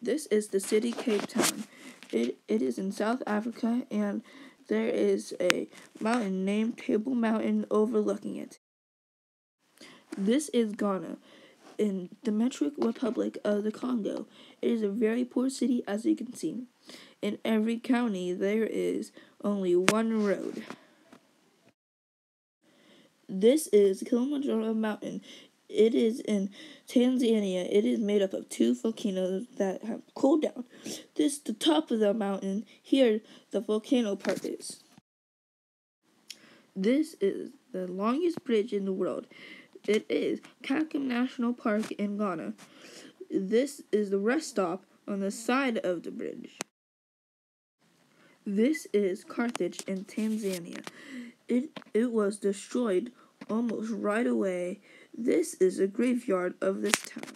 This is the city Cape Town. It, it is in South Africa and there is a mountain named Table Mountain overlooking it. This is Ghana in the Democratic Republic of the Congo. It is a very poor city as you can see. In every county there is only one road. This is Kilimanjaro Mountain. It is in Tanzania. It is made up of two volcanoes that have cooled down. This is the top of the mountain. Here, the volcano part is. This is the longest bridge in the world. It is Kakum National Park in Ghana. This is the rest stop on the side of the bridge. This is Carthage in Tanzania. It it was destroyed almost right away. This is a graveyard of this town.